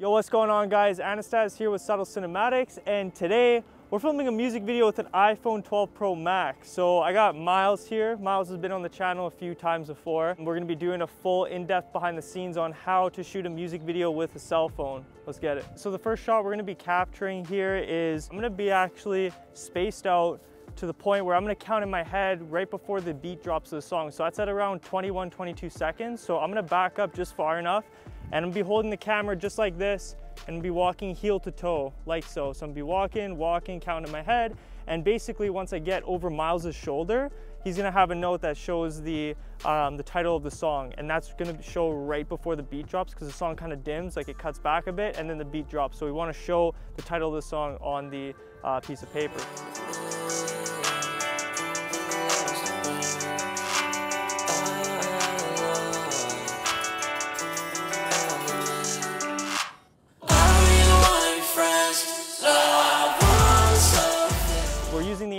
Yo, what's going on guys? Anastas here with Subtle Cinematics and today we're filming a music video with an iPhone 12 Pro Max. So I got Miles here. Miles has been on the channel a few times before. We're gonna be doing a full in-depth behind the scenes on how to shoot a music video with a cell phone. Let's get it. So the first shot we're gonna be capturing here is, I'm gonna be actually spaced out to the point where I'm gonna count in my head right before the beat drops of the song. So that's at around 21, 22 seconds. So I'm gonna back up just far enough and I'm be holding the camera just like this and be walking heel to toe like so. So I'm gonna be walking, walking, counting in my head. And basically once I get over Miles's shoulder, he's gonna have a note that shows the, um, the title of the song. And that's gonna show right before the beat drops because the song kind of dims, like it cuts back a bit and then the beat drops. So we wanna show the title of the song on the uh, piece of paper.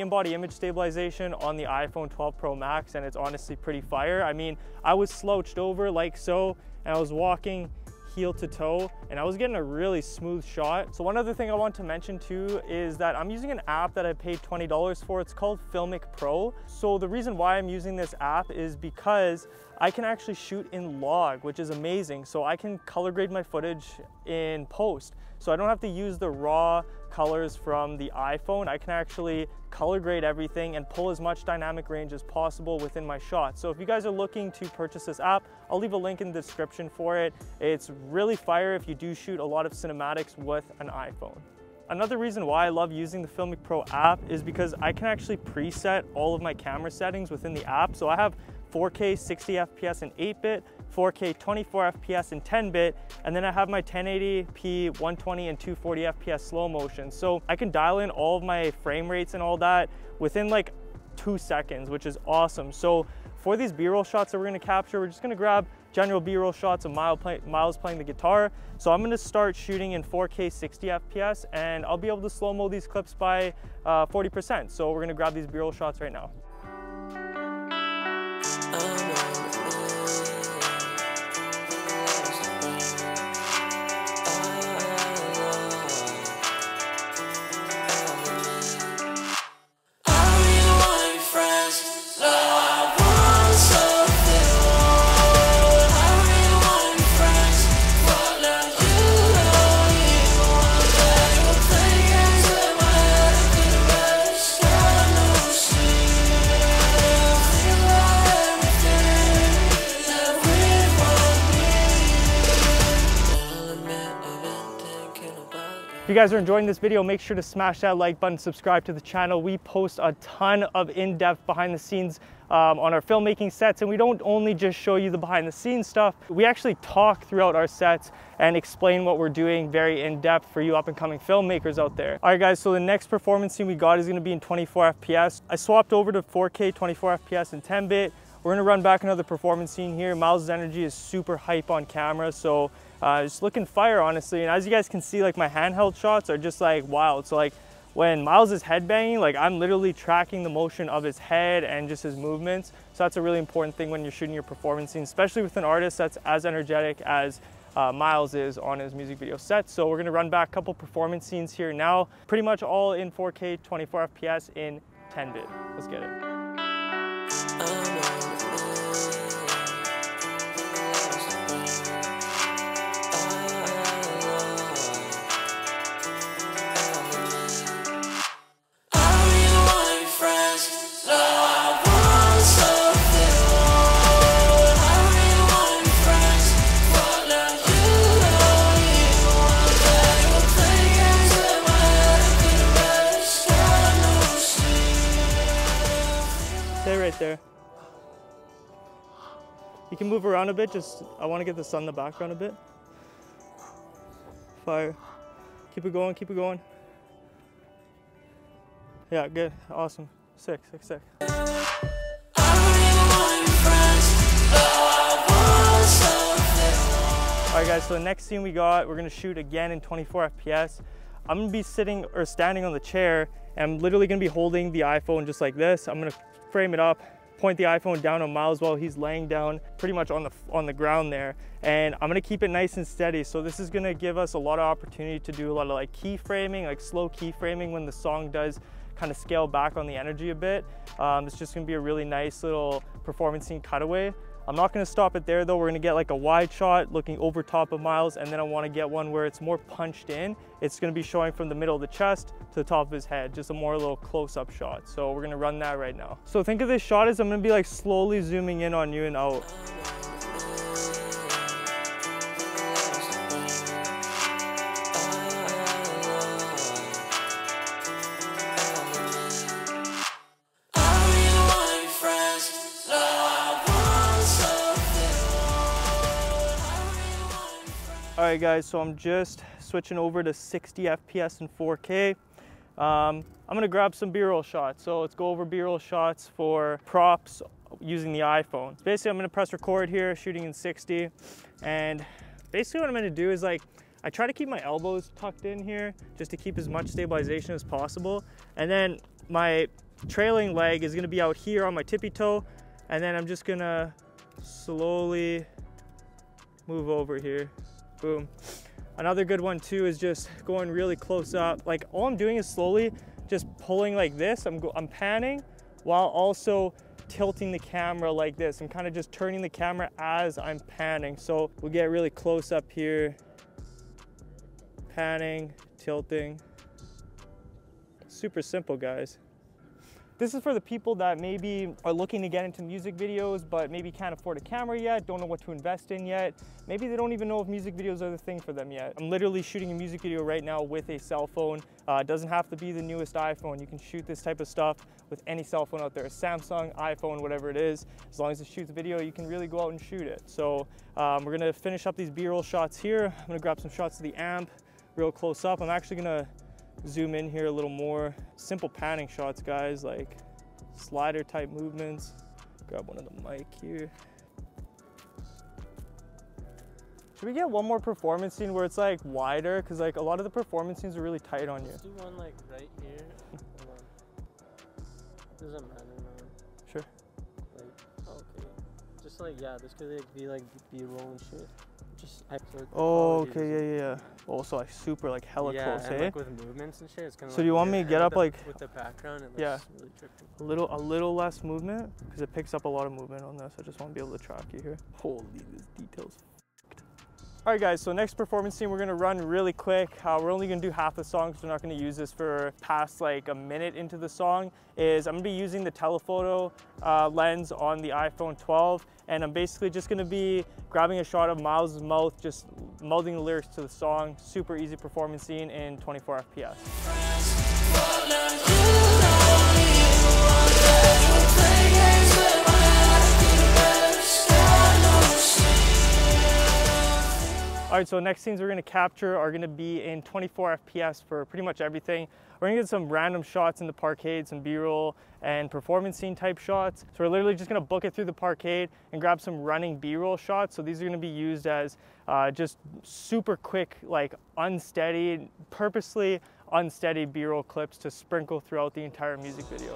In-body image stabilization on the iPhone 12 Pro Max and it's honestly pretty fire. I mean, I was slouched over like so and I was walking heel to toe and I was getting a really smooth shot. So one other thing I want to mention too is that I'm using an app that I paid $20 for. It's called Filmic Pro. So the reason why I'm using this app is because I can actually shoot in log, which is amazing. So I can color grade my footage in post. So I don't have to use the raw colors from the iPhone. I can actually color grade everything and pull as much dynamic range as possible within my shots. So if you guys are looking to purchase this app, I'll leave a link in the description for it. It's really fire if you do shoot a lot of cinematics with an iPhone. Another reason why I love using the Filmic Pro app is because I can actually preset all of my camera settings within the app. So I have 4K 60 FPS and 8-bit, 4K 24 FPS in 10-bit, and then I have my 1080p 120 and 240 FPS slow motion. So I can dial in all of my frame rates and all that within like two seconds, which is awesome. So for these B-roll shots that we're gonna capture, we're just gonna grab general B-roll shots of Miles playing the guitar. So I'm gonna start shooting in 4K 60 FPS and I'll be able to slow-mo these clips by 40%. Uh, so we're gonna grab these B-roll shots right now. If you guys are enjoying this video, make sure to smash that like button, subscribe to the channel. We post a ton of in-depth behind the scenes um, on our filmmaking sets and we don't only just show you the behind the scenes stuff, we actually talk throughout our sets and explain what we're doing very in-depth for you up and coming filmmakers out there. All right guys, so the next performance scene we got is gonna be in 24 FPS. I swapped over to 4K 24 FPS and 10-bit. We're gonna run back another performance scene here. Miles' energy is super hype on camera, so uh, just looking fire, honestly. And as you guys can see, like my handheld shots are just like wild. So like when Miles is headbanging, like I'm literally tracking the motion of his head and just his movements. So that's a really important thing when you're shooting your performance scene, especially with an artist that's as energetic as uh, Miles is on his music video set. So we're gonna run back a couple performance scenes here now, pretty much all in 4K 24 FPS in 10 bit. Let's get it. Can move around a bit, just, I want to get the sun in the background a bit. Fire. Keep it going, keep it going. Yeah, good, awesome. Sick, sick, sick. All right guys, so the next scene we got, we're gonna shoot again in 24 FPS. I'm gonna be sitting or standing on the chair and I'm literally gonna be holding the iPhone just like this. I'm gonna frame it up, point the iPhone down on Miles while he's laying down pretty much on the, on the ground there. And I'm gonna keep it nice and steady. So this is gonna give us a lot of opportunity to do a lot of like keyframing, like slow keyframing when the song does kind of scale back on the energy a bit. Um, it's just gonna be a really nice little performance scene cutaway. I'm not gonna stop it there though. We're gonna get like a wide shot looking over top of Miles and then I wanna get one where it's more punched in. It's gonna be showing from the middle of the chest to the top of his head, just a more little close-up shot. So we're gonna run that right now. So think of this shot as I'm gonna be like slowly zooming in on you and out. All right guys, so I'm just switching over to 60 FPS and 4K. Um, I'm gonna grab some B-roll shots. So let's go over B-roll shots for props using the iPhone. Basically, I'm gonna press record here, shooting in 60. And basically what I'm gonna do is like, I try to keep my elbows tucked in here just to keep as much stabilization as possible. And then my trailing leg is gonna be out here on my tippy toe. And then I'm just gonna slowly move over here boom. Another good one too is just going really close up. Like all I'm doing is slowly just pulling like this. I'm, I'm panning while also tilting the camera like this. I'm kind of just turning the camera as I'm panning. So we'll get really close up here, panning, tilting. Super simple guys. This is for the people that maybe are looking to get into music videos, but maybe can't afford a camera yet, don't know what to invest in yet. Maybe they don't even know if music videos are the thing for them yet. I'm literally shooting a music video right now with a cell phone. Uh, doesn't have to be the newest iPhone. You can shoot this type of stuff with any cell phone out there, Samsung, iPhone, whatever it is. As long as it shoots video, you can really go out and shoot it. So um, we're gonna finish up these B-roll shots here. I'm gonna grab some shots of the amp real close up. I'm actually gonna zoom in here a little more. Simple panning shots, guys, like slider type movements. Grab one of the mic here. Should we get one more performance scene where it's like wider? Cause like a lot of the performance scenes are really tight on you. Let's do one like right here. Doesn't matter, man. Sure. Like, okay. Just like, yeah, this could like, be like B-roll and shit. Just. Oh, okay, yeah, yeah, yeah. Also, like super, like hella yeah, close, and, hey? like with movements and shit, it's kind of. So do you want me to get up, like- with the background? Yeah. really. A little, a little less movement, because it picks up a lot of movement on this. I just want to be able to track you here. Holy, this details. All right, guys. So next performance scene, we're gonna run really quick. Uh, we're only gonna do half the song, so we're not gonna use this for past like a minute into the song. Is I'm gonna be using the telephoto uh, lens on the iPhone 12, and I'm basically just gonna be grabbing a shot of Miles' mouth, just mouthing the lyrics to the song. Super easy performance scene in 24 FPS. All right, so next things we're gonna capture are gonna be in 24 FPS for pretty much everything. We're gonna get some random shots in the parkade, some B-roll and performance scene type shots. So we're literally just gonna book it through the parkade and grab some running B-roll shots. So these are gonna be used as uh, just super quick, like unsteady, purposely unsteady B-roll clips to sprinkle throughout the entire music video.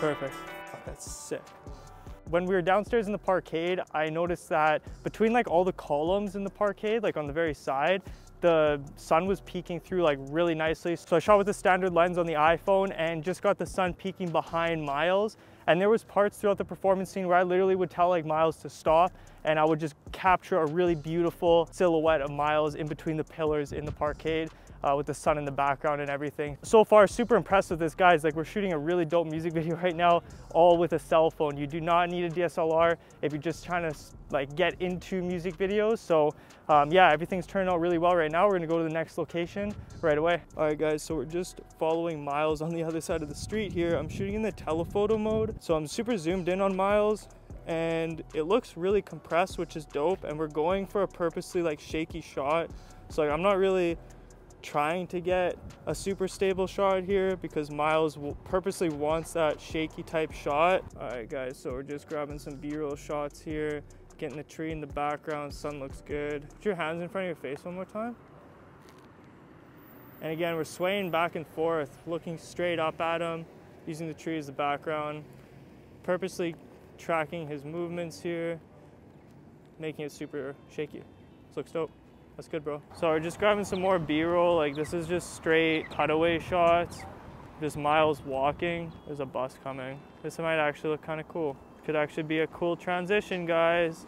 Perfect. That's sick. When we were downstairs in the parkade, I noticed that between like all the columns in the parkade, like on the very side, the sun was peeking through like really nicely. So I shot with the standard lens on the iPhone and just got the sun peeking behind Miles. And there was parts throughout the performance scene where I literally would tell like Miles to stop and I would just capture a really beautiful silhouette of Miles in between the pillars in the parkade uh, with the sun in the background and everything. So far, super impressed with this, guys. Like we're shooting a really dope music video right now, all with a cell phone. You do not need a DSLR if you're just trying to like get into music videos. So um, yeah, everything's turning out really well right now. We're gonna go to the next location right away. All right guys, so we're just following Miles on the other side of the street here. I'm shooting in the telephoto mode. So I'm super zoomed in on Miles and it looks really compressed, which is dope. And we're going for a purposely like shaky shot. So like, I'm not really trying to get a super stable shot here because Miles purposely wants that shaky type shot. All right guys, so we're just grabbing some B-roll shots here, getting the tree in the background, sun looks good. Put your hands in front of your face one more time. And again, we're swaying back and forth, looking straight up at him, using the tree as the background, purposely tracking his movements here, making it super shaky. This looks dope. That's good, bro. So we're just grabbing some more B-roll. Like this is just straight cutaway shots. Just Miles walking. There's a bus coming. This might actually look kind of cool. Could actually be a cool transition, guys.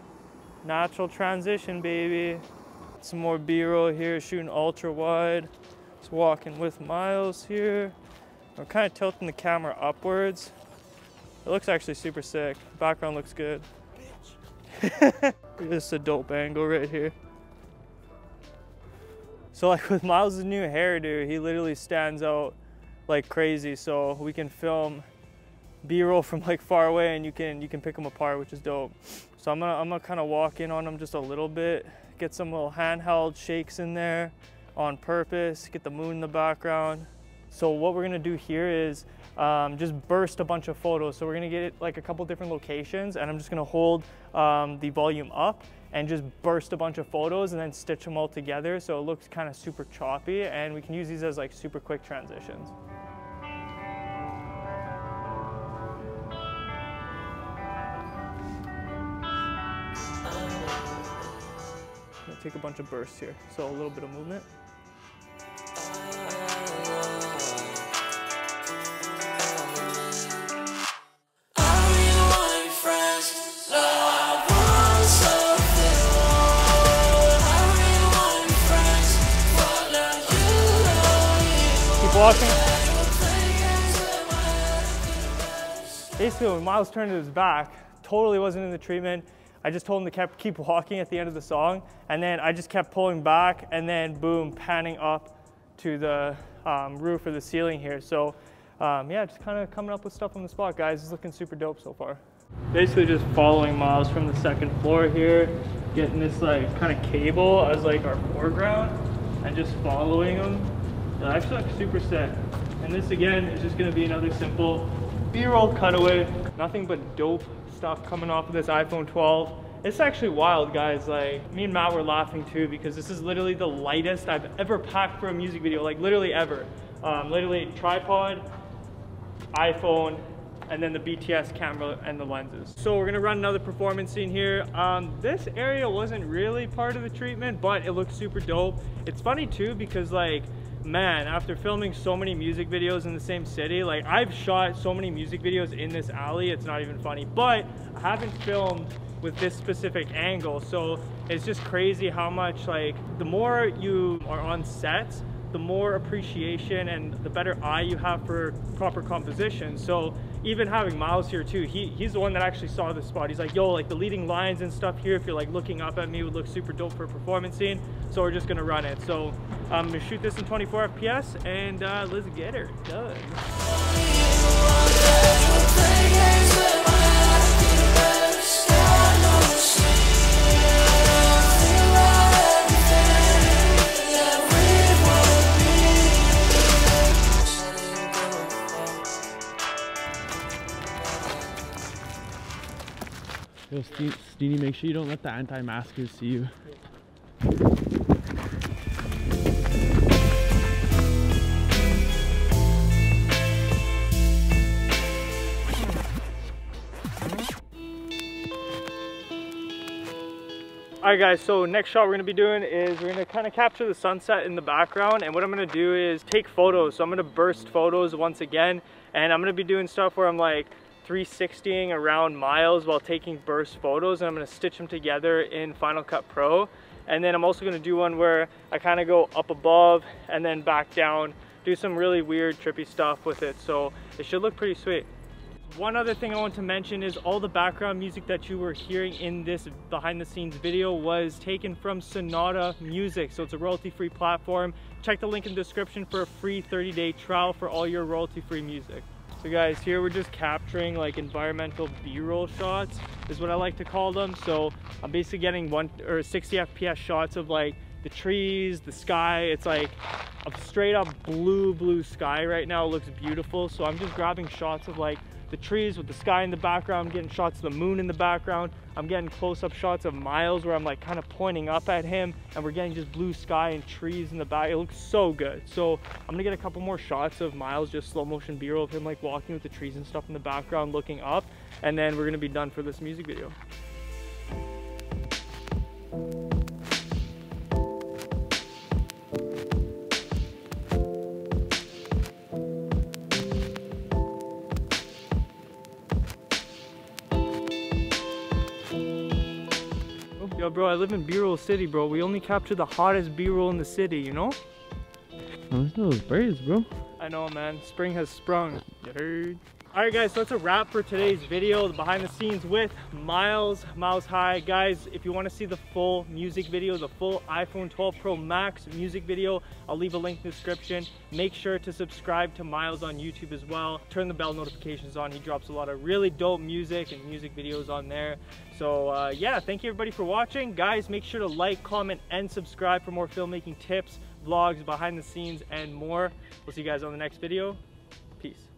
Natural transition, baby. Some more B-roll here, shooting ultra wide. Just walking with Miles here. We're kind of tilting the camera upwards. It looks actually super sick. Background looks good. this is a dope angle right here. So like with Miles' new hairdo, he literally stands out like crazy. So we can film B-roll from like far away and you can you can pick them apart, which is dope. So I'm gonna I'm gonna kind of walk in on them just a little bit, get some little handheld shakes in there on purpose, get the moon in the background. So what we're gonna do here is um, just burst a bunch of photos. So we're gonna get like a couple different locations and I'm just gonna hold um, the volume up and just burst a bunch of photos and then stitch them all together so it looks kind of super choppy and we can use these as like super quick transitions. take a bunch of bursts here, so a little bit of movement. Walking. Basically, when Miles turned to his back, totally wasn't in the treatment. I just told him to keep, walking at the end of the song, and then I just kept pulling back, and then boom, panning up to the um, roof or the ceiling here. So um, yeah, just kind of coming up with stuff on the spot, guys. It's looking super dope so far. Basically just following Miles from the second floor here, getting this like kind of cable as like our foreground, and just following him it actually looks super sick. And this again is just gonna be another simple B-roll cutaway. Nothing but dope stuff coming off of this iPhone 12. It's actually wild, guys. Like, me and Matt were laughing too because this is literally the lightest I've ever packed for a music video, like literally ever. Um, literally tripod, iPhone, and then the BTS camera and the lenses. So we're gonna run another performance scene here. Um, this area wasn't really part of the treatment, but it looks super dope. It's funny too because like, man, after filming so many music videos in the same city, like I've shot so many music videos in this alley, it's not even funny, but I haven't filmed with this specific angle. So it's just crazy how much like, the more you are on set, the more appreciation and the better eye you have for proper composition. So even having Miles here too, he, he's the one that actually saw this spot. He's like, yo, like the leading lines and stuff here, if you're like looking up at me, would look super dope for a performance scene. So we're just gonna run it. So I'm gonna shoot this in 24 FPS and uh, let's get her done. Steenie, make sure you don't let the anti-maskers see you. All right guys, so next shot we're gonna be doing is we're gonna kind of capture the sunset in the background and what I'm gonna do is take photos. So I'm gonna burst photos once again and I'm gonna be doing stuff where I'm like 360ing around Miles while taking burst photos and I'm gonna stitch them together in Final Cut Pro. And then I'm also gonna do one where I kind of go up above and then back down, do some really weird trippy stuff with it. So it should look pretty sweet. One other thing I want to mention is all the background music that you were hearing in this behind the scenes video was taken from Sonata Music. So it's a royalty free platform. Check the link in the description for a free 30 day trial for all your royalty free music. So guys, here we're just capturing like environmental B-roll shots is what I like to call them. So I'm basically getting one or 60 FPS shots of like the trees, the sky. It's like a straight up blue, blue sky right now. It looks beautiful. So I'm just grabbing shots of like the trees with the sky in the background, getting shots of the moon in the background. I'm getting close-up shots of Miles where I'm like kind of pointing up at him and we're getting just blue sky and trees in the back. It looks so good. So I'm gonna get a couple more shots of Miles, just slow motion B-roll of him like walking with the trees and stuff in the background looking up. And then we're gonna be done for this music video. Bro, I live in B-roll city, bro. We only capture the hottest B-roll in the city, you know? Those birds, bro. I know, man. Spring has sprung. You heard? All right, guys, so that's a wrap for today's video, the behind the scenes with Miles, Miles High. Guys, if you want to see the full music video, the full iPhone 12 Pro Max music video, I'll leave a link in the description. Make sure to subscribe to Miles on YouTube as well. Turn the bell notifications on. He drops a lot of really dope music and music videos on there. So uh, yeah, thank you everybody for watching. Guys, make sure to like, comment, and subscribe for more filmmaking tips, vlogs, behind the scenes, and more. We'll see you guys on the next video. Peace.